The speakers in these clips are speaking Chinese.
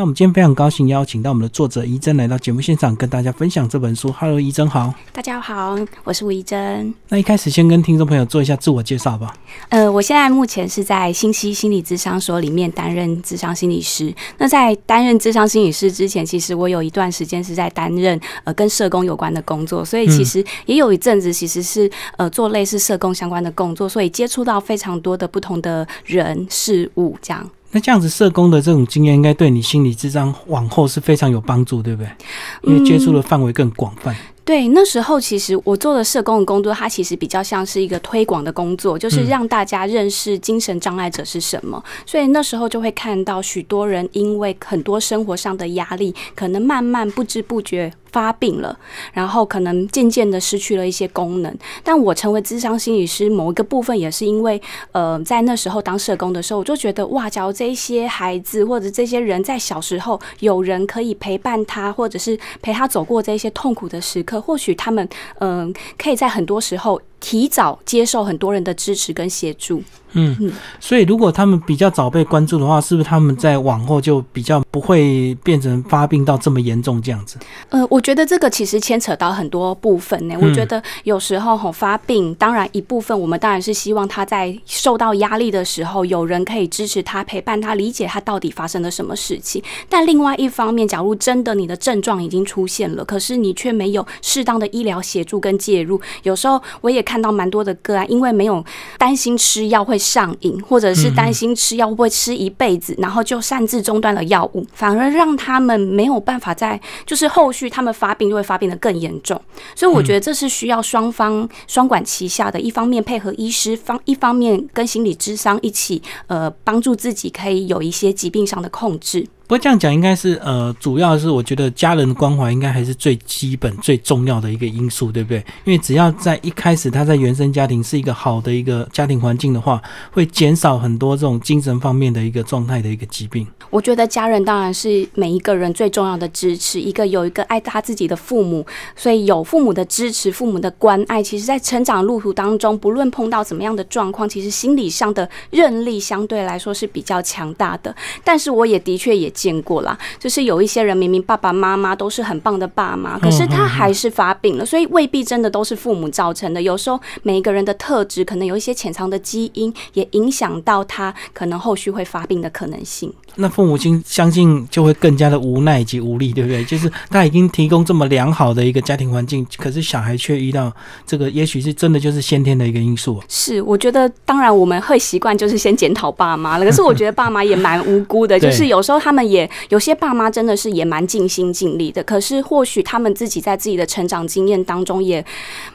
那我们今天非常高兴邀请到我们的作者怡珍来到节目现场，跟大家分享这本书。Hello，怡珍好。大家好，我是吴怡珍。那一开始先跟听众朋友做一下自我介绍吧。呃，我现在目前是在新溪心理咨商所里面担任咨商心理师。那在担任咨商心理师之前，其实我有一段时间是在担任呃跟社工有关的工作，所以其实也有一阵子其实是呃做类似社工相关的工作，所以接触到非常多的不同的人事物这样。那这样子，社工的这种经验应该对你心理智商往后是非常有帮助，对不对？因为接触的范围更广泛。对，那时候其实我做的社工的工作，它其实比较像是一个推广的工作，就是让大家认识精神障碍者是什么。所以那时候就会看到许多人因为很多生活上的压力，可能慢慢不知不觉。发病了，然后可能渐渐的失去了一些功能。但我成为智商心理师，某一个部分也是因为，呃，在那时候当社工的时候，我就觉得哇，假如这些孩子或者这些人在小时候有人可以陪伴他，或者是陪他走过这些痛苦的时刻，或许他们嗯，可以在很多时候提早接受很多人的支持跟协助。嗯，所以如果他们比较早被关注的话，是不是他们在往后就比较不会变成发病到这么严重这样子？呃，我觉得这个其实牵扯到很多部分呢。我觉得有时候吼发病，当然一部分我们当然是希望他在受到压力的时候，有人可以支持他、陪伴他、理解他到底发生了什么事情。但另外一方面，假如真的你的症状已经出现了，可是你却没有适当的医疗协助跟介入，有时候我也看到蛮多的个案，因为没有担心吃药会。上瘾，或者是担心吃药会不会吃一辈子，然后就擅自中断了药物，反而让他们没有办法在，就是后续他们发病就会发病的更严重。所以我觉得这是需要双方双管齐下的，一方面配合医师方，一方面跟心理智商一起，呃，帮助自己可以有一些疾病上的控制。不过这样讲应该是呃，主要是我觉得家人的关怀应该还是最基本最重要的一个因素，对不对？因为只要在一开始他在原生家庭是一个好的一个家庭环境的话，会减少很多这种精神方面的一个状态的一个疾病。我觉得家人当然是每一个人最重要的支持，一个有一个爱他自己的父母，所以有父母的支持、父母的关爱，其实在成长路途当中，不论碰到怎么样的状况，其实心理上的韧力相对来说是比较强大的。但是我也的确也。见过啦，就是有一些人明明爸爸妈妈都是很棒的爸妈，可是他还是发病了，所以未必真的都是父母造成的。有时候每一个人的特质可能有一些潜藏的基因，也影响到他可能后续会发病的可能性。那父母亲相信就会更加的无奈以及无力，对不对？就是他已经提供这么良好的一个家庭环境，可是小孩却遇到这个，也许是真的就是先天的一个因素。是，我觉得当然我们会习惯就是先检讨爸妈了，可是我觉得爸妈也蛮无辜的，就是有时候他们也有些爸妈真的是也蛮尽心尽力的，可是或许他们自己在自己的成长经验当中也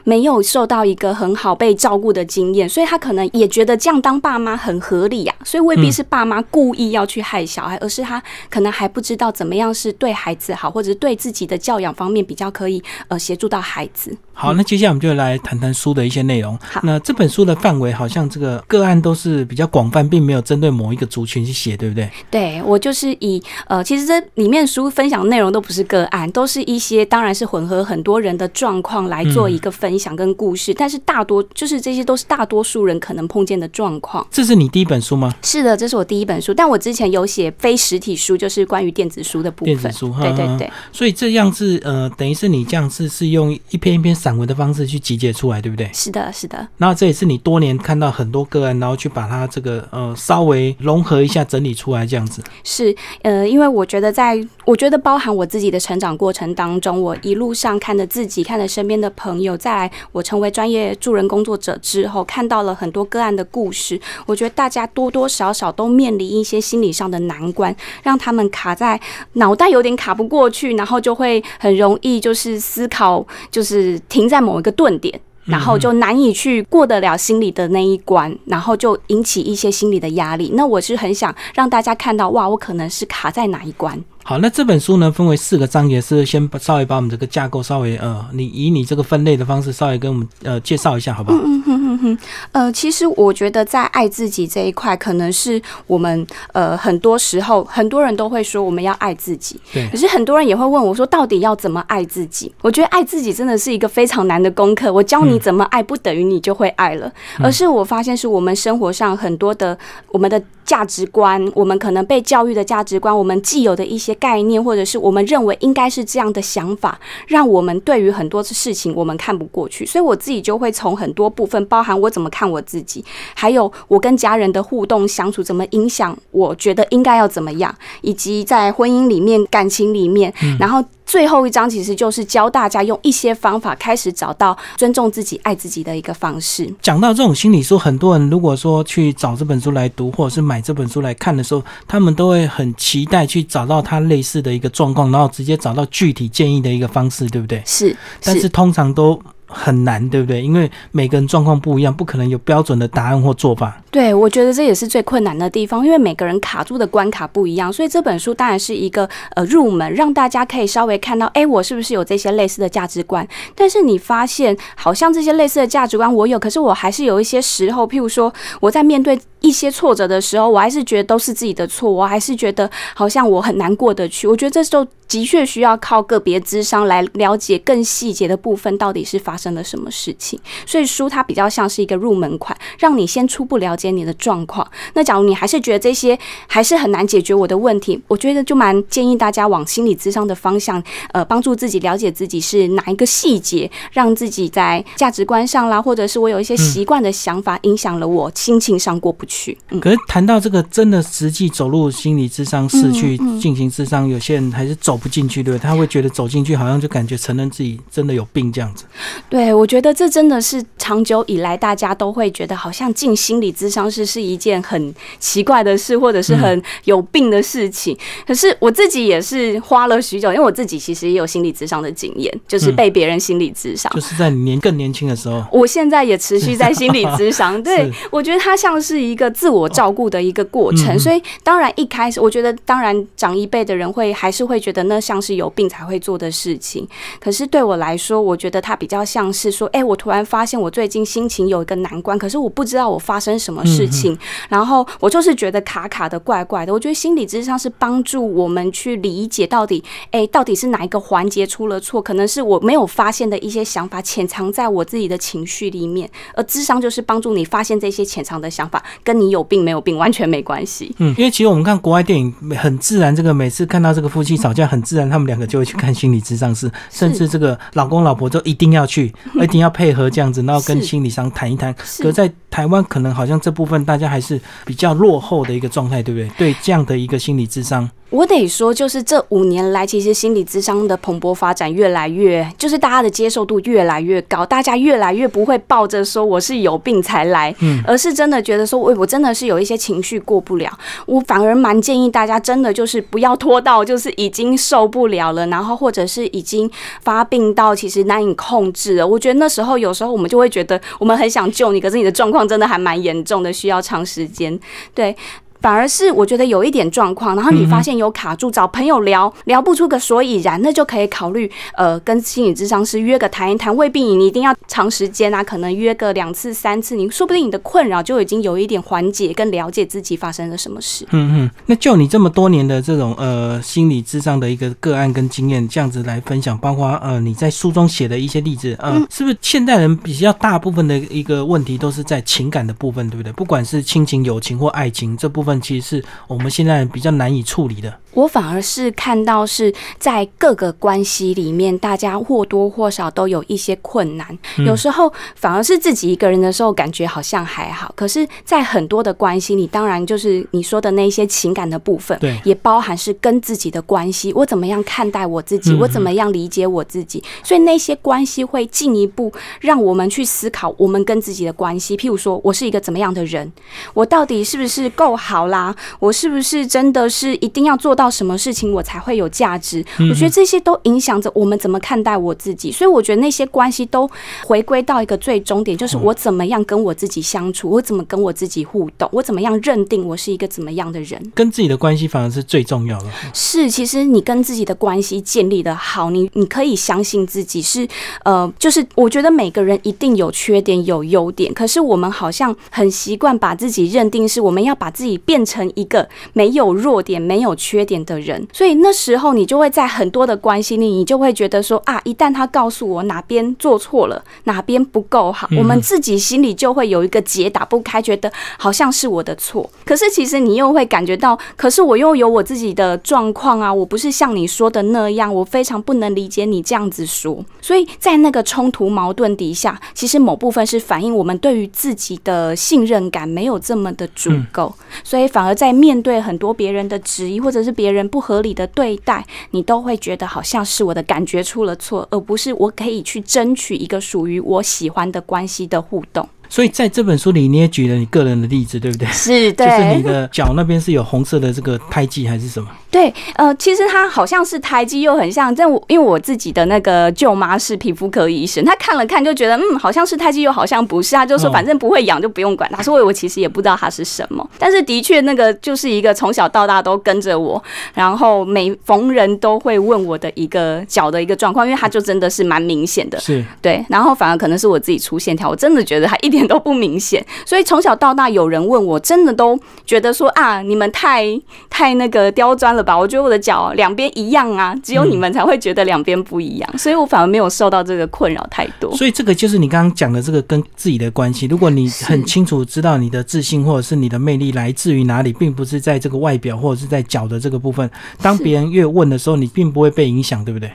没有受到一个很好被照顾的经验，所以他可能也觉得这样当爸妈很合理呀，所以未必是爸妈故意要去害。小孩，而是他可能还不知道怎么样是对孩子好，或者是对自己的教养方面比较可以呃协助到孩子。好，那接下来我们就来谈谈书的一些内容。好，那这本书的范围好像这个个案都是比较广泛，并没有针对某一个族群去写，对不对？对，我就是以呃，其实这里面书分享内容都不是个案，都是一些当然是混合很多人的状况来做一个分享跟故事，但是大多就是这些都是大多数人可能碰见的状况。这是你第一本书吗？是的，这是我第一本书，但我之前有写非实体书，就是关于电子书的部分。电子书，对对对。所以这样子呃，等于是你这样子是用一篇一篇散文的方式去。集结出来，对不对？是的，是的。然后这也是你多年看到很多个案，然后去把它这个呃稍微融合一下，整理出来这样子。是呃，因为我觉得在我觉得包含我自己的成长过程当中，我一路上看着自己，看着身边的朋友，在我成为专业助人工作者之后，看到了很多个案的故事。我觉得大家多多少少都面临一些心理上的难关，让他们卡在脑袋有点卡不过去，然后就会很容易就是思考，就是停在某一个顿。点，然后就难以去过得了心里的那一关，然后就引起一些心理的压力。那我是很想让大家看到，哇，我可能是卡在哪一关。好，那这本书呢，分为四个章节，是先稍微把我们这个架构稍微呃，你以你这个分类的方式稍微跟我们呃介绍一下，好不好？嗯哼哼哼，呃，其实我觉得在爱自己这一块，可能是我们呃很多时候很多人都会说我们要爱自己，对。可是很多人也会问我说，到底要怎么爱自己？我觉得爱自己真的是一个非常难的功课。我教你怎么爱，不等于你就会爱了，而是我发现是我们生活上很多的我们的价值观，我们可能被教育的价值观，我们既有的一些概念，或者是我们认为应该是这样的想法，让我们对于很多事情我们看不过去。所以我自己就会从很多部分，包含我怎么看我自己，还有我跟家人的互动相处怎么影响，我觉得应该要怎么样，以及在婚姻里面、感情里面，然后。最后一章其实就是教大家用一些方法开始找到尊重自己、爱自己的一个方式。讲到这种心理书，很多人如果说去找这本书来读，或者是买这本书来看的时候，他们都会很期待去找到他类似的一个状况，然后直接找到具体建议的一个方式，对不对？是，但是通常都。很难，对不对？因为每个人状况不一样，不可能有标准的答案或做法。对，我觉得这也是最困难的地方，因为每个人卡住的关卡不一样，所以这本书当然是一个呃入门，让大家可以稍微看到，哎，我是不是有这些类似的价值观？但是你发现，好像这些类似的价值观我有，可是我还是有一些时候，譬如说我在面对一些挫折的时候，我还是觉得都是自己的错，我还是觉得好像我很难过得去。我觉得这时候。的确需要靠个别智商来了解更细节的部分，到底是发生了什么事情。所以书它比较像是一个入门款，让你先初步了解你的状况。那假如你还是觉得这些还是很难解决我的问题，我觉得就蛮建议大家往心理智商的方向，呃，帮助自己了解自己是哪一个细节，让自己在价值观上啦，或者是我有一些习惯的想法影响了我心情上过不去。可是谈到这个真的实际走入心理智商室去进行智商，有些人还是走。不进去，对不对？他会觉得走进去好像就感觉承认自己真的有病这样子。对，我觉得这真的是长久以来大家都会觉得好像进心理智商室是一件很奇怪的事，或者是很有病的事情。可是我自己也是花了许久，因为我自己其实也有心理智商的经验，就是被别人心理智商，就是在年更年轻的时候。我现在也持续在心理智商，对我觉得它像是一个自我照顾的一个过程。所以当然一开始，我觉得当然长一辈的人会还是会觉得。那像是有病才会做的事情，可是对我来说，我觉得它比较像是说，哎，我突然发现我最近心情有一个难关，可是我不知道我发生什么事情，然后我就是觉得卡卡的、怪怪的。我觉得心理智商是帮助我们去理解到底，哎，到底是哪一个环节出了错，可能是我没有发现的一些想法潜藏在我自己的情绪里面，而智商就是帮助你发现这些潜藏的想法，跟你有病没有病完全没关系。嗯，因为其实我们看国外电影很自然，这个每次看到这个夫妻吵架很。自然，他们两个就会去看心理咨商师，甚至这个老公老婆都一定要去，一定要配合这样子，然后跟心理商谈一谈。可在台湾，可能好像这部分大家还是比较落后的一个状态，对不对？对这样的一个心理智商。我得说，就是这五年来，其实心理智商的蓬勃发展越来越，就是大家的接受度越来越高，大家越来越不会抱着说我是有病才来，嗯，而是真的觉得说，我我真的是有一些情绪过不了，我反而蛮建议大家真的就是不要拖到就是已经受不了了，然后或者是已经发病到其实难以控制了。我觉得那时候有时候我们就会觉得我们很想救你，可是你的状况真的还蛮严重的，需要长时间，对。反而是我觉得有一点状况，然后你发现有卡住，找朋友聊聊不出个所以然，那就可以考虑呃跟心理智商师约个谈一谈，未必你一定要长时间啊，可能约个两次三次，你说不定你的困扰就已经有一点缓解，跟了解自己发生了什么事。嗯嗯，那就你这么多年的这种呃心理智商的一个个案跟经验，这样子来分享，包括呃你在书中写的一些例子，呃，是不是现代人比较大部分的一个问题都是在情感的部分，对不对？不管是亲情、友情或爱情这部分。其实是我们现在比较难以处理的。我反而是看到是在各个关系里面，大家或多或少都有一些困难。有时候反而是自己一个人的时候，感觉好像还好。可是，在很多的关系里，当然就是你说的那些情感的部分，对，也包含是跟自己的关系。我怎么样看待我自己？我怎么样理解我自己？所以那些关系会进一步让我们去思考我们跟自己的关系。譬如说，我是一个怎么样的人？我到底是不是够好啦？我是不是真的是一定要做到？什么事情我才会有价值？我觉得这些都影响着我们怎么看待我自己，所以我觉得那些关系都回归到一个最终点，就是我怎么样跟我自己相处，我怎么跟我自己互动，我怎么样认定我是一个怎么样的人。跟自己的关系反而是最重要的。是，其实你跟自己的关系建立的好，你你可以相信自己是呃，就是我觉得每个人一定有缺点有优点，可是我们好像很习惯把自己认定是我们要把自己变成一个没有弱点、没有缺点的人。所以那时候你就会在很多的关系里，你就会觉得说啊，一旦他告诉我哪边做错了，哪边不够好，我们自己心里就会有一个结打不开，觉得好像是我的错。可是其实你又会感觉到，可是我又有我自己的状况啊，我不是像你说的那样，我非常不能理解你这样子说。所以在那个冲突矛盾底下，其实某部分是反映我们对于自己的信任感没有这么的足够，所以所以反而在面对很多别人的质疑或者是别人不合理的对待，你都会觉得好像是我的感觉出了错，而不是我可以去争取一个属于我喜欢的关系的互动。所以在这本书里，你也举了你个人的例子，对不对？是，对，就是你的脚那边是有红色的这个胎记还是什么？对，呃，其实它好像是胎记，又很像。但我因为我自己的那个舅妈是皮肤科医生，她看了看就觉得，嗯，好像是胎记，又好像不是。她就说，反正不会痒就不用管它。所以我其实也不知道它是什么。但是的确，那个就是一个从小到大都跟着我，然后每逢人都会问我的一个脚的一个状况，因为它就真的是蛮明显的。是对，然后反而可能是我自己出线条，我真的觉得它一点都不明显。所以从小到大，有人问我，真的都觉得说啊，你们太太那个刁钻了吧？我觉得我的脚两边一样啊，只有你们才会觉得两边不一样，所以我反而没有受到这个困扰太多。所以这个就是你刚刚讲的这个跟自己的关系。如果你很清楚知道你的自信或者是你的魅力来自于哪里，并不是在这个外表或者是在脚的这个部分。当别人越问的时候，你并不会被影响，对不对？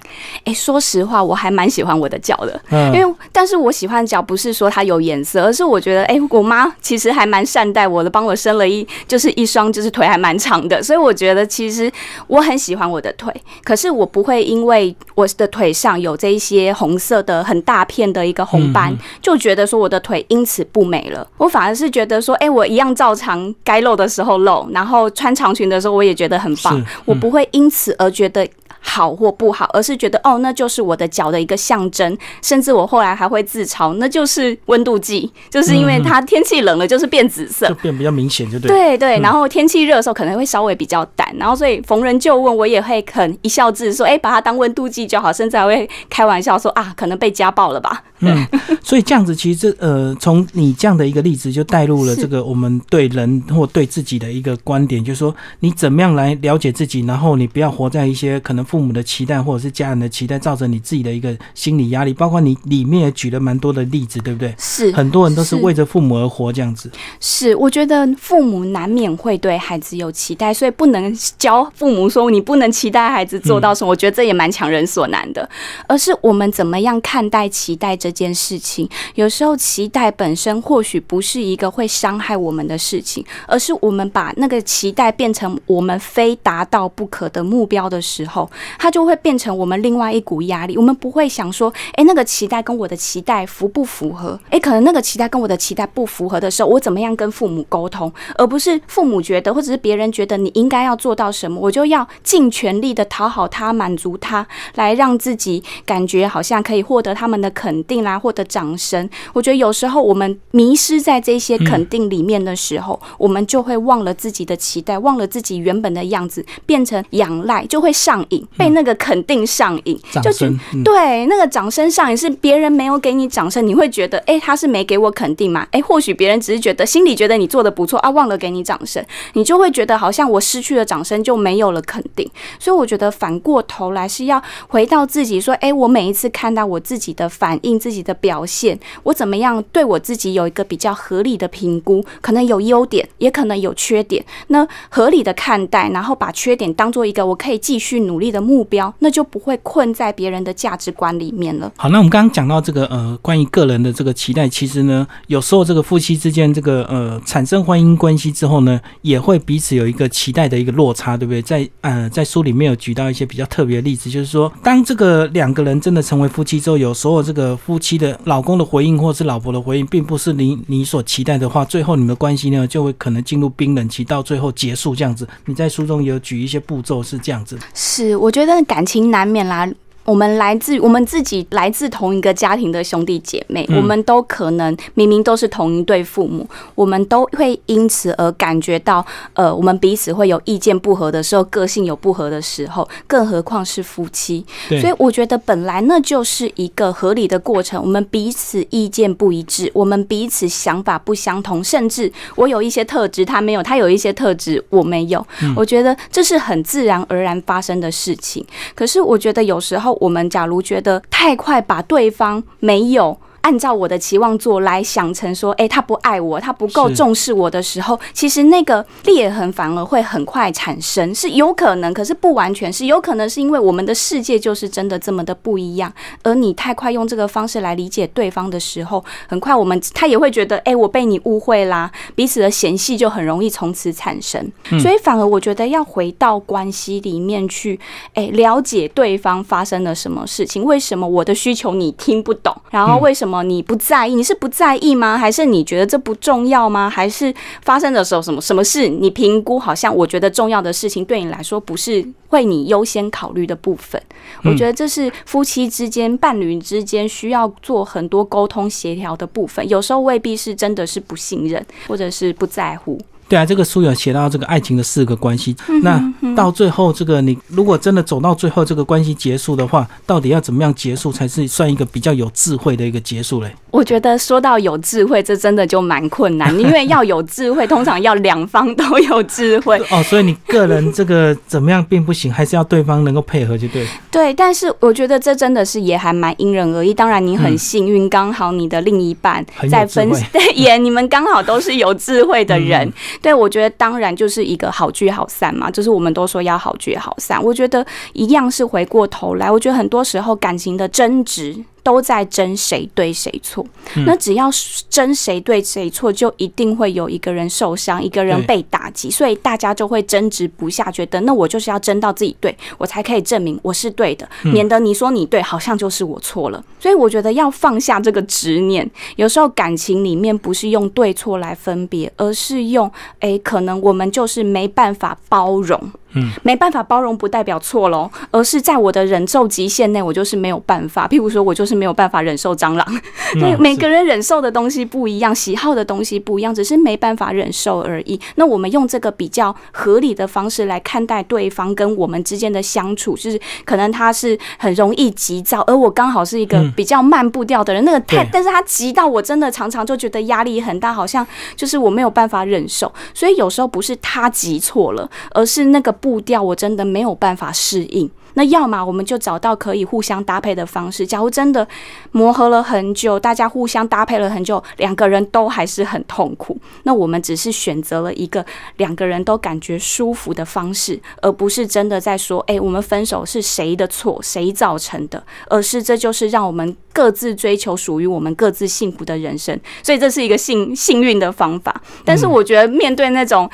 哎，说实话，我还蛮喜欢我的脚的，因为但是我喜欢脚不是说它有颜色，而是我觉得哎。我妈其实还蛮善待我的，帮我生了一就是一双就是腿还蛮长的，所以我觉得其实我很喜欢我的腿。可是我不会因为我的腿上有这一些红色的很大片的一个红斑，就觉得说我的腿因此不美了。我反而是觉得说，哎，我一样照常该露的时候露，然后穿长裙的时候我也觉得很棒。我不会因此而觉得。好或不好，而是觉得哦，那就是我的脚的一个象征。甚至我后来还会自嘲，那就是温度计，就是因为它天气冷了就是变紫色，就变比较明显，就对。对对，然后天气热的时候可能会稍微比较淡，然后所以逢人就问，我也会很一笑置之说，哎，把它当温度计就好，甚至还会开玩笑说啊，可能被家暴了吧。嗯，所以这样子其实呃，从你这样的一个例子就带入了这个我们对人或对自己的一个观点，就是说你怎么样来了解自己，然后你不要活在一些可能父母的期待或者是家人的期待，造成你自己的一个心理压力。包括你里面也举了蛮多的例子，对不对？是，很多人都是为着父母而活这样子。是，我觉得父母难免会对孩子有期待，所以不能教父母说你不能期待孩子做到什么。我觉得这也蛮强人所难的，而是我们怎么样看待期待这这件事情。有时候期待本身或许不是一个会伤害我们的事情，而是我们把那个期待变成我们非达到不可的目标的时候，它。就会变成我们另外一股压力。我们不会想说，哎，那个期待跟我的期待符不符合？哎，可能那个期待跟我的期待不符合的时候，我怎么样跟父母沟通？而不是父母觉得，或者是别人觉得你应该要做到什么，我就要尽全力的讨好他，满足他，来让自己感觉好像可以获得他们的肯定啦，获得掌声。我觉得有时候我们迷失在这些肯定里面的时候，我们就会忘了自己的期待，忘了自己原本的样子，变成仰赖，就会上瘾，被那个。肯定上瘾，就觉对那个掌声上瘾是别人没有给你掌声，你会觉得哎，他是没给我肯定嘛？哎，或许别人只是觉得心里觉得你做的不错啊，忘了给你掌声，你就会觉得好像我失去了掌声就没有了肯定。所以我觉得反过头来是要回到自己说，哎，我每一次看到我自己的反应、自自己的表现，我怎么样对我自己有一个比较合理的评估？可能有优点，也可能有缺点。那合理的看待，然后把缺点当做一个我可以继续努力的目标。那就不会困在别人的价值观里面了。好，那我们刚刚讲到这个呃，关于个人的这个期待，其实呢，有时候这个夫妻之间这个呃产生婚姻关系之后呢，也会彼此有一个期待的一个落差，对不对？在呃在书里面有举到一些比较特别的例子，就是说，当这个两个人真的成为夫妻之后，有时候这个夫期的老公的回应或是老婆的回应，并不是你你所期待的话，最后你们的关系呢就会可能进入冰冷期，到最后结束这样子。你在书中有举一些步骤是这样子。是，我觉得。感情难免啦。我们来自我们自己来自同一个家庭的兄弟姐妹，我们都可能明明都是同一对父母，我们都会因此而感觉到，呃，我们彼此会有意见不合的时候，个性有不合的时候，更何况是夫妻。所以我觉得本来那就是一个合理的过程。我们彼此意见不一致，我们彼此想法不相同，甚至我有一些特质他没有，他有一些特质我没有。我觉得这是很自然而然发生的事情。可是我觉得有时候我们假如觉得太快把对方没有。按照我的期望做来想成说，哎，他不爱我，他不够重视我的时候，其实那个裂痕反而会很快产生，是有可能，可是不完全是有可能，是因为我们的世界就是真的这么的不一样，而你太快用这个方式来理解对方的时候，很快我们他也会觉得，哎，我被你误会啦，彼此的嫌隙就很容易从此产生，所以反而我觉得要回到关系里面去，哎，了解对方发生了什么事情，为什么我的需求你听不懂，然后为什么。么？你不在意？你是不在意吗？还是你觉得这不重要吗？还是发生的时候什么什么事？你评估好像我觉得重要的事情对你来说不是为你优先考虑的部分。我觉得这是夫妻之间、伴侣之间需要做很多沟通协调的部分。有时候未必是真的是不信任，或者是不在乎。对啊，这个书有写到这个爱情的四个关系。那到最后，这个你如果真的走到最后，这个关系结束的话，到底要怎么样结束才是算一个比较有智慧的一个结束嘞？我觉得说到有智慧，这真的就蛮困难，因为要有智慧，通常要两方都有智慧。哦，所以你个人这个怎么样并不行，还是要对方能够配合就对。对，但是我觉得这真的是也还蛮因人而异。当然，你很幸运，刚好你的另一半在分对 也你们刚好都是有智慧的人。对，我觉得当然就是一个好聚好散嘛，就是我们都说要好聚好散。我觉得一样是回过头来，我觉得很多时候感情的争执。都在争谁对谁错，那只要争谁对谁错，就一定会有一个人受伤，一个人被打击，所以大家就会争执不下，觉得那我就是要争到自己对，我才可以证明我是对的，免得你说你对，好像就是我错了。所以我觉得要放下这个执念，有时候感情里面不是用对错来分别，而是用诶，可能我们就是没办法包容。嗯，没办法包容不代表错喽，而是在我的忍受极限内，我就是没有办法。譬如说，我就是没有办法忍受蟑螂。对，每个人忍受的东西不一样，喜好的东西不一样，只是没办法忍受而已。那我们用这个比较合理的方式来看待对方跟我们之间的相处，就是可能他是很容易急躁，而我刚好是一个比较慢步调的人。那个太，但是他急到我真的常常就觉得压力很大，好像就是我没有办法忍受。所以有时候不是他急错了，而是那个。步调我真的没有办法适应，那要么我们就找到可以互相搭配的方式。假如真的磨合了很久，大家互相搭配了很久，两个人都还是很痛苦，那我们只是选择了一个两个人都感觉舒服的方式，而不是真的在说，哎，我们分手是谁的错，谁造成的，而是这就是让我们各自追求属于我们各自幸福的人生。所以这是一个幸幸运的方法。但是我觉得面对那种。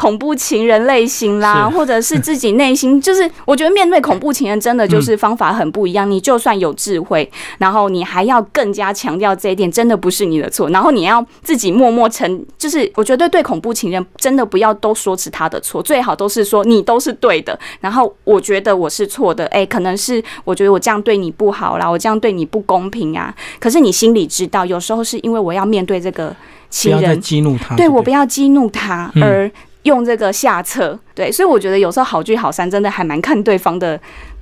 恐怖情人类型啦，或者是自己内心，就是我觉得面对恐怖情人，真的就是方法很不一样。你就算有智慧，然后你还要更加强调这一点，真的不是你的错。然后你要自己默默承，就是我觉得对恐怖情人，真的不要都说是他的错，最好都是说你都是对的。然后我觉得我是错的，哎，可能是我觉得我这样对你不好啦，我这样对你不公平啊。可是你心里知道，有时候是因为我要面对这个情人，激怒他，对我不要激怒他而。用这个下策，对，所以我觉得有时候好聚好散，真的还蛮看对方的。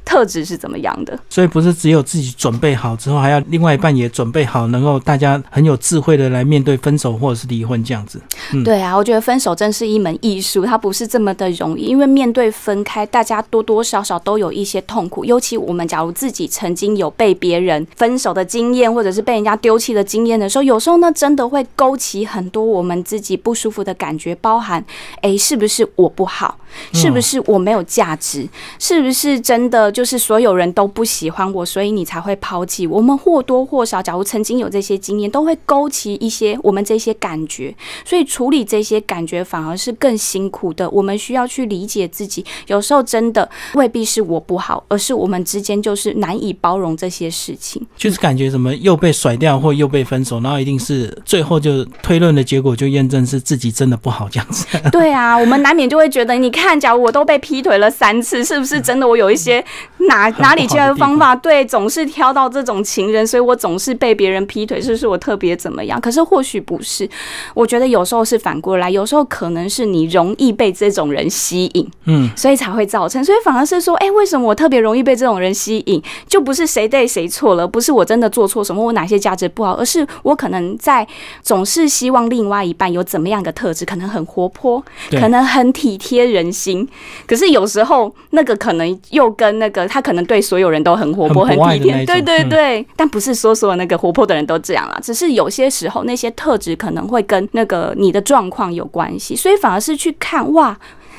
特质是怎么样的？所以不是只有自己准备好之后，还要另外一半也准备好，能够大家很有智慧的来面对分手或者是离婚这样子。嗯，对啊，我觉得分手真是一门艺术，它不是这么的容易。因为面对分开，大家多多少少都有一些痛苦。尤其我们假如自己曾经有被别人分手的经验，或者是被人家丢弃的经验的时候，有时候呢，真的会勾起很多我们自己不舒服的感觉，包含哎，是不是我不好？是不是我没有价值？是不是真的？就是所有人都不喜欢我，所以你才会抛弃我们。或多或少，假如曾经有这些经验，都会勾起一些我们这些感觉。所以处理这些感觉反而是更辛苦的。我们需要去理解自己，有时候真的未必是我不好，而是我们之间就是难以包容这些事情。就是感觉什么又被甩掉，或又被分手，然后一定是最后就推论的结果就验证是自己真的不好这样子。对啊，我们难免就会觉得，你看，假如我都被劈腿了三次，是不是真的我有一些？哪哪里来的方法？对，总是挑到这种情人，所以我总是被别人劈腿，是不是我特别怎么样？可是或许不是，我觉得有时候是反过来，有时候可能是你容易被这种人吸引，嗯，所以才会造成，所以反而是说，哎，为什么我特别容易被这种人吸引？就不是谁对谁错了，不是我真的做错什么，我哪些价值不好，而是我可能在总是希望另外一半有怎么样的特质，可能很活泼，可能很体贴人心，可是有时候那个可能又跟那个。他可能对所有人都很活泼、很体贴，对对对，但不是说所有那个活泼的人都这样啦，只是有些时候那些特质可能会跟那个你的状况有关系，所以反而是去看哇。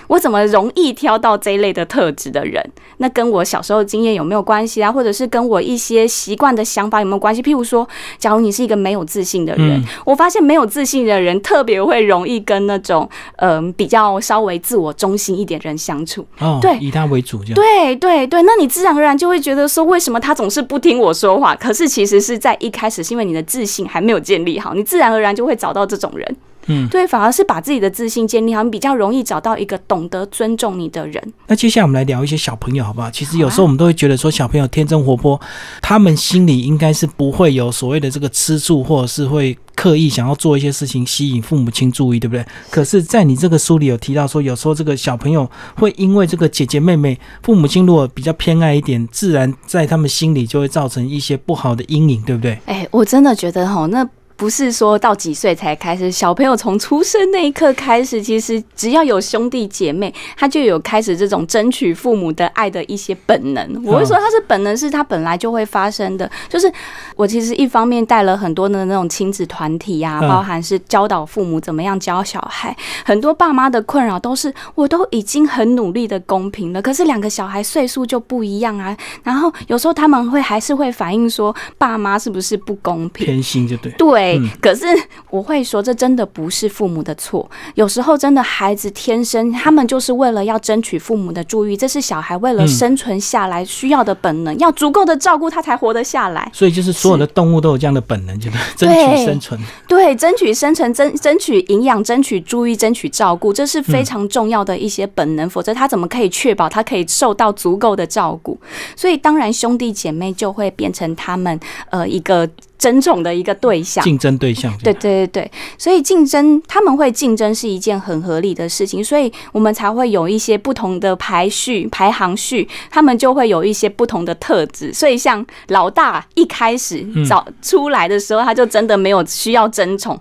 我怎么容易挑到这一类的特质的人？那跟我小时候经验有没有关系啊？或者是跟我一些习惯的想法有没有关系？譬如说，假如你是一个没有自信的人，我发现没有自信的人特别会容易跟那种嗯比较稍微自我中心一点人相处。哦，对，以他为主这样。对对对，那你自然而然就会觉得说，为什么他总是不听我说话？可是其实是在一开始是因为你的自信还没有建立好，你自然而然就会找到这种人。嗯，对，反而是把自己的自信建立好，你比较容易找到一个懂得尊重你的人。那接下来我们来聊一些小朋友，好不好？其实有时候我们都会觉得说，小朋友天真活泼，他们心里应该是不会有所谓的这个吃醋，或者是会刻意想要做一些事情吸引父母亲注意，对不对？可是，在你这个书里有提到说，有时候这个小朋友会因为这个姐姐妹妹，父母亲如果比较偏爱一点，自然在他们心里就会造成一些不好的阴影，对不对？哎，我真的觉得哈，那。不是说到几岁才开始，小朋友从出生那一刻开始，其实只要有兄弟姐妹，他就有开始这种争取父母的爱的一些本能。我会说他是本能，是他本来就会发生的。就是我其实一方面带了很多的那种亲子团体啊，包含是教导父母怎么样教小孩，很多爸妈的困扰都是，我都已经很努力的公平了，可是两个小孩岁数就不一样啊。然后有时候他们会还是会反映说，爸妈是不是不公平？偏心就对。对。可是我会说，这真的不是父母的错。有时候真的孩子天生，他们就是为了要争取父母的注意，这是小孩为了生存下来需要的本能，要足够的照顾他才活得下来。所以就是所有的动物都有这样的本能，就是 争取生存。对，争取生存，争争取营养，争取注意，争取照顾，这是非常重要的一些本能。否则他怎么可以确保他可以受到足够的照顾？所以当然兄弟姐妹就会变成他们呃一个。争宠的一个对象，竞争对象，对对对对，所以竞争他们会竞争是一件很合理的事情，所以我们才会有一些不同的排序排行序，他们就会有一些不同的特质。所以像老大一开始找出来的时候，他就真的没有需要争宠。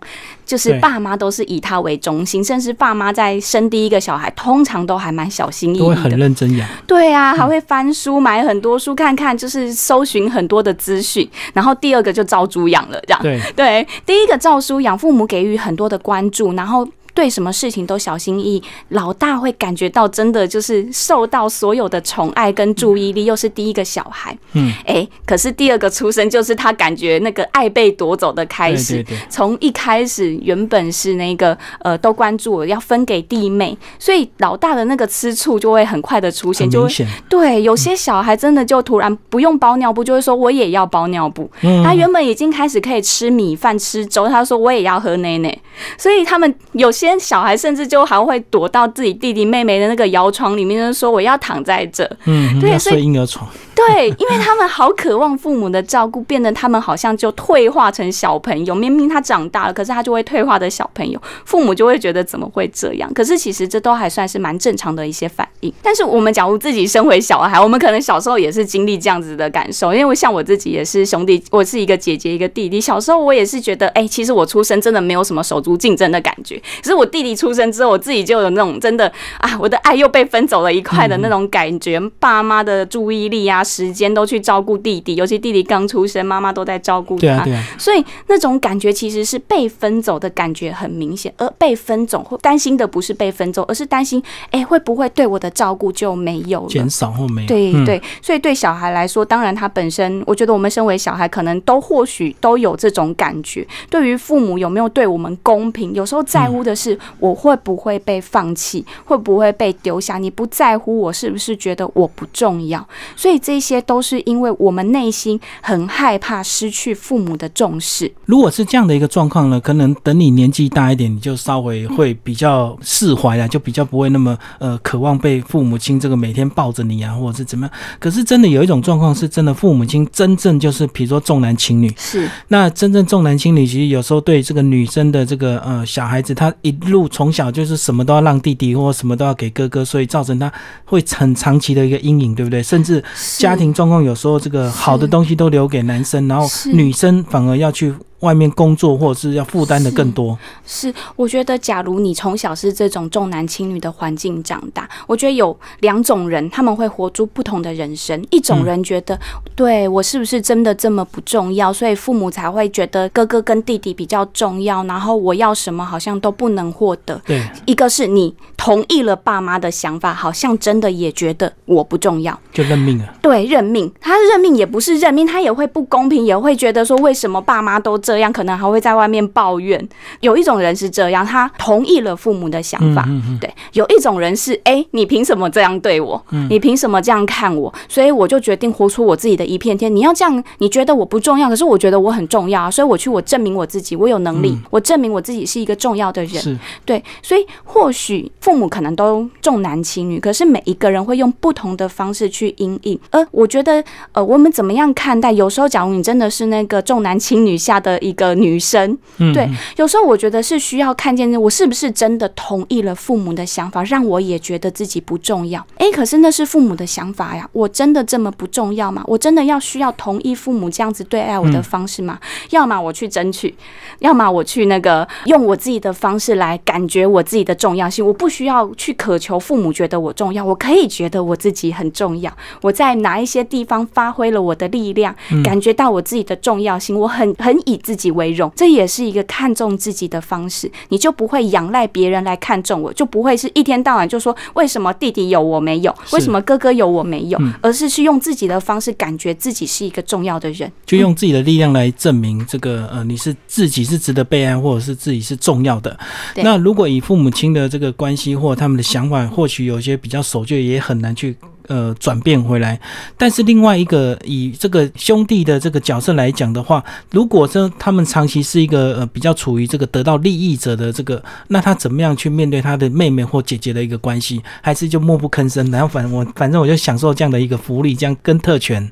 就是爸妈都是以他为中心，甚至爸妈在生第一个小孩，通常都还蛮小心翼翼的，都会很认真养。对啊，还会翻书，买很多书看看，就是搜寻很多的资讯。然后第二个就照猪养了，这样。对对，第一个照书养，父母给予很多的关注，然后。对什么事情都小心翼翼，老大会感觉到真的就是受到所有的宠爱跟注意力，又是第一个小孩，嗯，哎，可是第二个出生就是他感觉那个爱被夺走的开始，从一开始原本是那个呃都关注我要分给弟妹，所以老大的那个吃醋就会很快的出现，就会对有些小孩真的就突然不用包尿布，就会说我也要包尿布，嗯。他原本已经开始可以吃米饭吃粥，他说我也要喝奶奶，所以他们有些。小孩甚至就还会躲到自己弟弟妹妹的那个摇床里面，说我要躺在这。嗯，对，睡婴儿床。对，因为他们好渴望父母的照顾，变得他们好像就退化成小朋友。明明他长大了，可是他就会退化的小朋友，父母就会觉得怎么会这样？可是其实这都还算是蛮正常的一些反应。但是我们假如自己身为小孩，我们可能小时候也是经历这样子的感受，因为像我自己也是兄弟，我是一个姐姐一个弟弟。小时候我也是觉得，哎，其实我出生真的没有什么手足竞争的感觉。可是我弟弟出生之后，我自己就有那种真的啊，我的爱又被分走了一块的那种感觉，爸妈的注意力啊。时间都去照顾弟弟，尤其弟弟刚出生，妈妈都在照顾他。对啊，对啊。所以那种感觉其实是被分走的感觉很明显，而被分走或担心的不是被分走，而是担心，哎，会不会对我的照顾就没有了？减少或没有？对对。所以对小孩来说，当然他本身，我觉得我们身为小孩，可能都或许都有这种感觉。对于父母有没有对我们公平，有时候在乎的是我会不会被放弃，会不会被丢下？你不在乎我，是不是觉得我不重要？所以这。这些都是因为我们内心很害怕失去父母的重视。如果是这样的一个状况呢，可能等你年纪大一点，你就稍微会比较释怀了，就比较不会那么呃渴望被父母亲这个每天抱着你啊，或者是怎么样。可是真的有一种状况是真的，父母亲真正就是比如说重男轻女，是那真正重男轻女，其实有时候对这个女生的这个呃小孩子，他一路从小就是什么都要让弟弟，或什么都要给哥哥，所以造成他会很长期的一个阴影，对不对？甚至家庭状况有时候这个好的东西都留给男生，然后女生反而要去。外面工作或者是要负担的更多，是我觉得，假如你从小是这种重男轻女的环境长大，我觉得有两种人，他们会活出不同的人生。一种人觉得，对我是不是真的这么不重要，所以父母才会觉得哥哥跟弟弟比较重要，然后我要什么好像都不能获得。对，一个是你同意了爸妈的想法，好像真的也觉得我不重要，就认命了。对，认命，他认命也不是认命，他也会不公平，也会觉得说为什么爸妈都。这样可能还会在外面抱怨。有一种人是这样，他同意了父母的想法。对，有一种人是，哎，你凭什么这样对我？你凭什么这样看我？所以我就决定活出我自己的一片天。你要这样，你觉得我不重要，可是我觉得我很重要啊。所以我去，我证明我自己，我有能力，我证明我自己是一个重要的人。对，所以或许父母可能都重男轻女，可是每一个人会用不同的方式去应应。而我觉得，呃，我们怎么样看待？有时候，假如你真的是那个重男轻女下的。一个女生，对，有时候我觉得是需要看见我是不是真的同意了父母的想法，让我也觉得自己不重要。诶，可是那是父母的想法呀，我真的这么不重要吗？我真的要需要同意父母这样子对待我的方式吗？要么我去争取，要么我去那个用我自己的方式来感觉我自己的重要性。我不需要去渴求父母觉得我重要，我可以觉得我自己很重要。我在哪一些地方发挥了我的力量，感觉到我自己的重要性，我很很以。自己为荣，这也是一个看重自己的方式。你就不会仰赖别人来看重我，就不会是一天到晚就说为什么弟弟有我没有，为什么哥哥有我没有，而是去用自己的方式，感觉自己是一个重要的人，就用自己的力量来证明这个呃，你是自己是值得被爱，或者是自己是重要的。那如果以父母亲的这个关系或他们的想法，或许有些比较守旧，也很难去。呃，转变回来，但是另外一个以这个兄弟的这个角色来讲的话，如果说他们长期是一个呃比较处于这个得到利益者的这个，那他怎么样去面对他的妹妹或姐姐的一个关系，还是就默不吭声？然后反正我反正我就享受这样的一个福利，这样跟特权。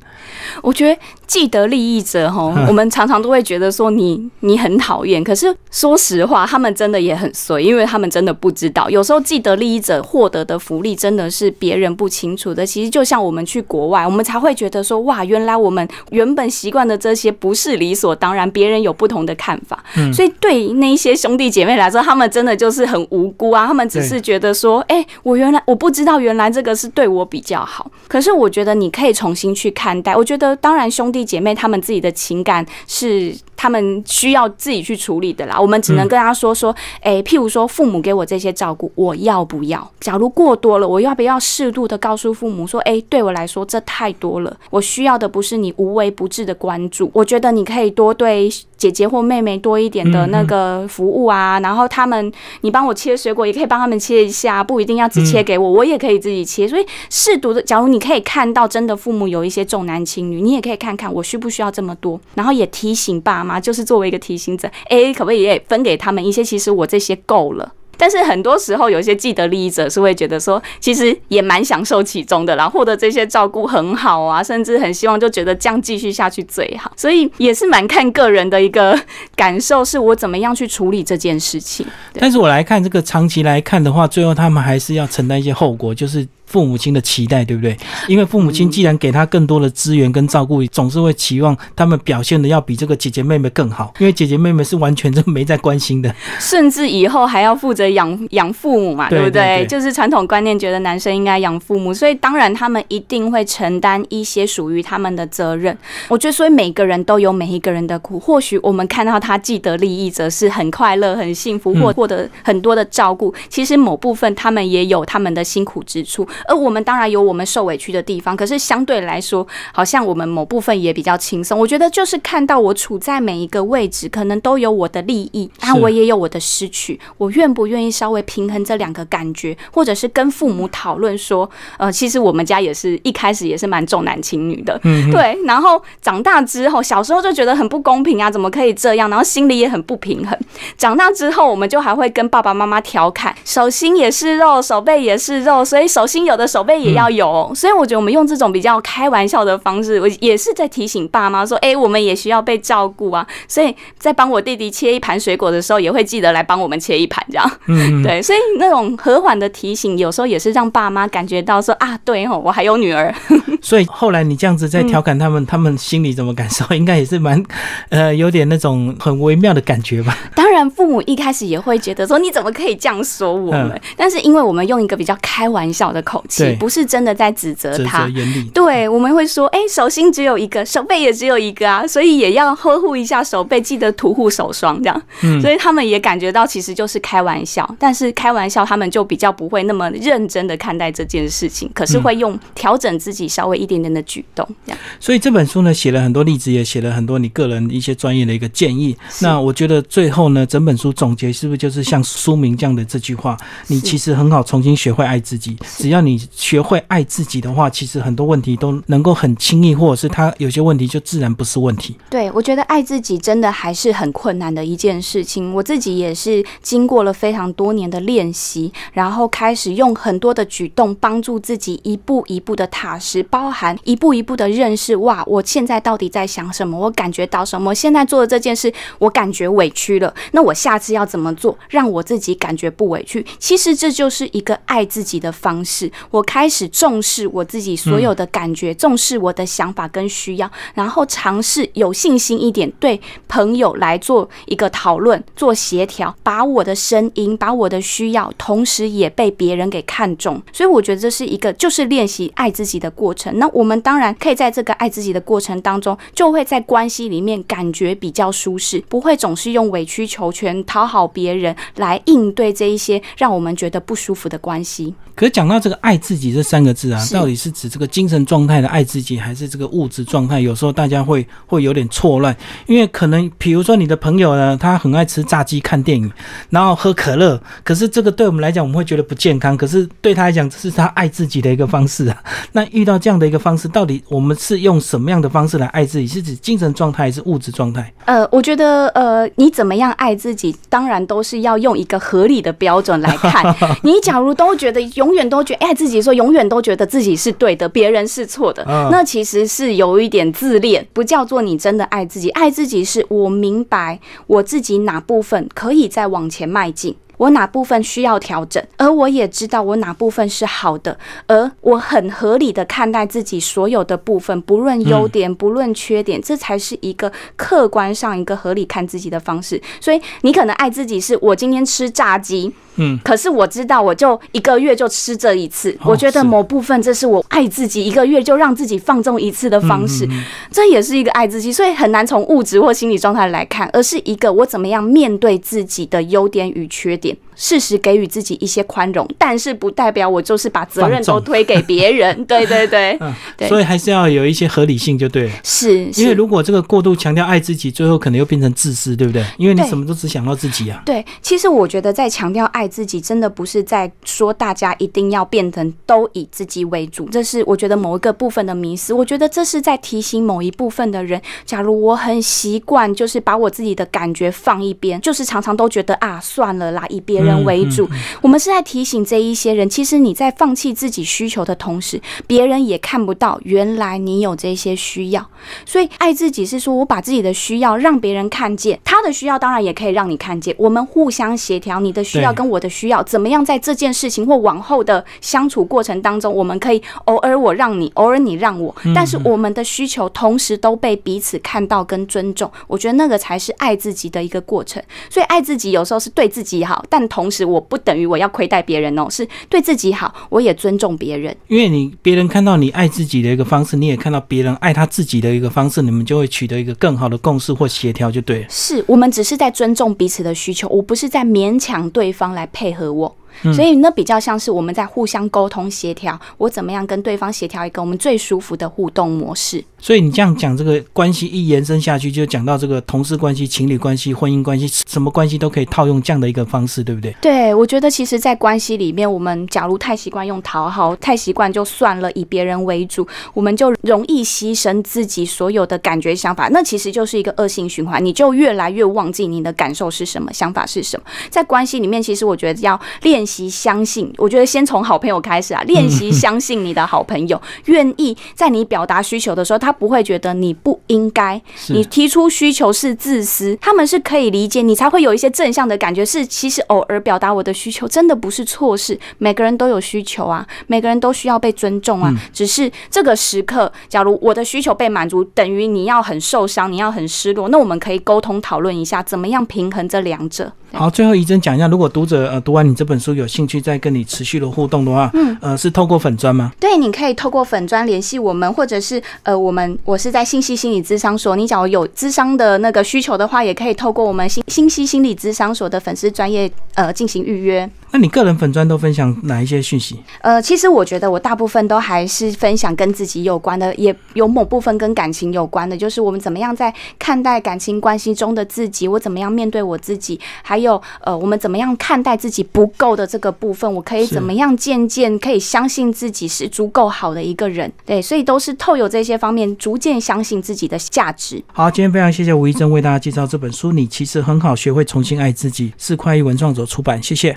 我觉得既得利益者哈，我们常常都会觉得说你你很讨厌，可是说实话，他们真的也很衰，因为他们真的不知道，有时候既得利益者获得的福利真的是别人不清楚的。其实就像我们去国外，我们才会觉得说哇，原来我们原本习惯的这些不是理所当然，别人有不同的看法。嗯所以对那一些兄弟姐妹来说，他们真的就是很无辜啊，他们只是觉得说，哎，我原来我不知道，原来这个是对我比较好。可是我觉得你可以重新去看待。我觉得当然兄弟姐妹他们自己的情感是。他们需要自己去处理的啦，我们只能跟他说说，诶，譬如说父母给我这些照顾，我要不要？假如过多了，我要不要适度的告诉父母说，诶，对我来说这太多了，我需要的不是你无微不至的关注，我觉得你可以多对姐姐或妹妹多一点的那个服务啊，然后他们你帮我切水果，也可以帮他们切一下，不一定要只切给我，我也可以自己切。所以适度的，假如你可以看到真的父母有一些重男轻女，你也可以看看我需不需要这么多，然后也提醒爸。妈，就是作为一个提醒者，哎，可不可以也分给他们一些？其实我这些够了。但是很多时候，有些既得利益者是会觉得说，其实也蛮享受其中的啦，获得这些照顾很好啊，甚至很希望就觉得这样继续下去最好。所以也是蛮看个人的一个感受，是我怎么样去处理这件事情。但是我来看这个长期来看的话，最后他们还是要承担一些后果，就是。父母亲的期待，对不对？因为父母亲既然给他更多的资源跟照顾，总是会期望他们表现的要比这个姐姐妹妹更好。因为姐姐妹妹是完全就没在关心的，甚至以后还要负责养 养父母嘛，对不对？就是传统观念觉得男生应该养父母，所以当然他们一定会承担一些属于他们的责任。我觉得，所以每个人都有每一个人的苦。或许我们看到他既得利益者是很快乐、很幸福，或获得很多的照顾，其实某部分他们也有他们的辛苦之处。而我们当然有我们受委屈的地方，可是相对来说，好像我们某部分也比较轻松。我觉得就是看到我处在每一个位置，可能都有我的利益，啊，我也有我的失去，我愿不愿意稍微平衡这两个感觉，或者是跟父母讨论说，呃，其实我们家也是一开始也是蛮重男轻女的，嗯，对，然后长大之后，小时候就觉得很不公平啊，怎么可以这样？然后心里也很不平衡。长大之后，我们就还会跟爸爸妈妈调侃，手心也是肉，手背也是肉，所以手心有的，手背也要有。所以我觉得我们用这种比较开玩笑的方式，我也是在提醒爸妈说，哎，我们也需要被照顾啊。所以在帮我弟弟切一盘水果的时候，也会记得来帮我们切一盘，这样。嗯，对，所以那种和缓的提醒，有时候也是让爸妈感觉到说啊，对哦，我还有女儿。所以后来你这样子在调侃他们，他们心里怎么感受？应该也是蛮呃有点那种很微妙的感觉吧。当然，父母一开始也会觉得说你怎么可以这样说我们？但是因为我们用一个比较开玩笑的口气，不是真的在指责他。对，我们会说，哎，手心只有一个，手背也只有一个啊，所以也要呵护一下手背，记得涂护手霜这样。嗯，所以他们也感觉到其实就是开玩笑，但是开玩笑他们就比较不会那么认真的看待这件事情，可是会用调整自己稍微一点点的举动这样。所以这本书呢，写了很多例子，也写了很多你个人一些专业的一个建议。那我觉得最后呢，整本书总结是不是就是像书名这样的这句话？你其实很好，重新学会爱自己。只要你你学会爱自己的话，其实很多问题都能够很轻易，或者是他有些问题就自然不是问题。对，我觉得爱自己真的还是很困难的一件事情。我自己也是经过了非常多年的练习，然后开始用很多的举动帮助自己一步一步的踏实，包含一步一步的认识。哇，我现在到底在想什么？我感觉到什么？我现在做的这件事，我感觉委屈了。那我下次要怎么做，让我自己感觉不委屈？其实这就是一个爱自己的方式。我开始重视我自己所有的感觉，重视我的想法跟需要，然后尝试有信心一点，对朋友来做一个讨论、做协调，把我的声音、把我的需要，同时也被别人给看中。所以我觉得这是一个就是练习爱自己的过程。那我们当然可以在这个爱自己的过程当中，就会在关系里面感觉比较舒适，不会总是用委曲求全、讨好别人来应对这一些让我们觉得不舒服的关系。可是讲到这个“爱自己”这三个字啊，到底是指这个精神状态的爱自己，还是这个物质状态？有时候大家会会有点错乱，因为可能比如说你的朋友呢，他很爱吃炸鸡、看电影，然后喝可乐，可是这个对我们来讲，我们会觉得不健康。可是对他来讲，这是他爱自己的一个方式啊。那遇到这样的一个方式，到底我们是用什么样的方式来爱自己？是指精神状态还是物质状态？呃，我觉得呃，你怎么样爱自己，当然都是要用一个合理的标准来看。你假如都觉得永远都觉得爱自己，说永远都觉得自己是对的，别人是错的，那其实是有一点自恋，不叫做你真的爱自己。爱自己是我明白我自己哪部分可以再往前迈进。我哪部分需要调整，而我也知道我哪部分是好的，而我很合理的看待自己所有的部分，不论优点，不论缺点，这才是一个客观上一个合理看自己的方式。所以你可能爱自己，是我今天吃炸鸡，嗯，可是我知道我就一个月就吃这一次，我觉得某部分这是我爱自己一个月就让自己放纵一次的方式，这也是一个爱自己。所以很难从物质或心理状态来看，而是一个我怎么样面对自己的优点与缺点。适时给予自己一些宽容，但是不代表我就是把责任都推给别人。对对对，嗯，所以还是要有一些合理性，就对了。是，因为如果这个过度强调爱自己，最后可能又变成自私，对不对？因为你什么都只想到自己啊。对，其实我觉得在强调爱自己，真的不是在说大家一定要变成都以自己为主，这是我觉得某一个部分的迷思。我觉得这是在提醒某一部分的人，假如我很习惯，就是把我自己的感觉放一边，就是常常都觉得啊，算了啦。以别人为主，我们是在提醒这一些人，其实你在放弃自己需求的同时，别人也看不到原来你有这些需要。所以爱自己是说我把自己的需要让别人看见，他的需要当然也可以让你看见。我们互相协调，你的需要跟我的需要怎么样，在这件事情或往后的相处过程当中，我们可以偶尔我让你，偶尔你让我，但是我们的需求同时都被彼此看到跟尊重。我觉得那个才是爱自己的一个过程。所以爱自己有时候是对自己好。但同时，我不等于我要亏待别人哦，是对自己好，我也尊重别人。因为你别人看到你爱自己的一个方式，你也看到别人爱他自己的一个方式，你们就会取得一个更好的共识或协调，就对了。是我们只是在尊重彼此的需求，我不是在勉强对方来配合我。所以那比较像是我们在互相沟通协调，我怎么样跟对方协调一个我们最舒服的互动模式。所以你这样讲，这个关系一延伸下去，就讲到这个同事关系、情侣关系、婚姻关系，什么关系都可以套用这样的一个方式，对不对？对，我觉得其实，在关系里面，我们假如太习惯用讨好，太习惯就算了，以别人为主，我们就容易牺牲自己所有的感觉、想法，那其实就是一个恶性循环，你就越来越忘记你的感受是什么，想法是什么。在关系里面，其实我觉得要练习相信，我觉得先从好朋友开始啊，练习相信你的好朋友，愿意在你表达需求的时候，他不会觉得你不应该，你提出需求是自私，他们是可以理解，你才会有一些正向的感觉。是其实偶尔表达我的需求，真的不是错事。每个人都有需求啊，每个人都需要被尊重啊。只是这个时刻，假如我的需求被满足，等于你要很受伤，你要很失落，那我们可以沟通讨论一下，怎么样平衡这两者。好，最后一针讲一下，如果读者呃读完你这本书有兴趣再跟你持续的互动的话，嗯，呃是透过粉砖吗？对，你可以透过粉砖联系我们，或者是呃我们我是在信息心理咨商所，你只要有咨商的那个需求的话，也可以透过我们信信息心理咨商所的粉丝专业呃进行预约。那你个人粉砖都分享哪一些讯息？呃，其实我觉得我大部分都还是分享跟自己有关的，也有某部分跟感情有关的，就是我们怎么样在看待感情关系中的自己，我怎么样面对我自己，还有呃我们怎么样看待自己不够的这个部分，我可以怎么样渐渐可以相信自己是足够好的一个人。对，所以都是透有这些方面，逐渐相信自己的价值。好，今天非常谢谢吴医生为大家介绍这本书，你其实很好，学会重新爱自己，是快意文创所出版，谢谢。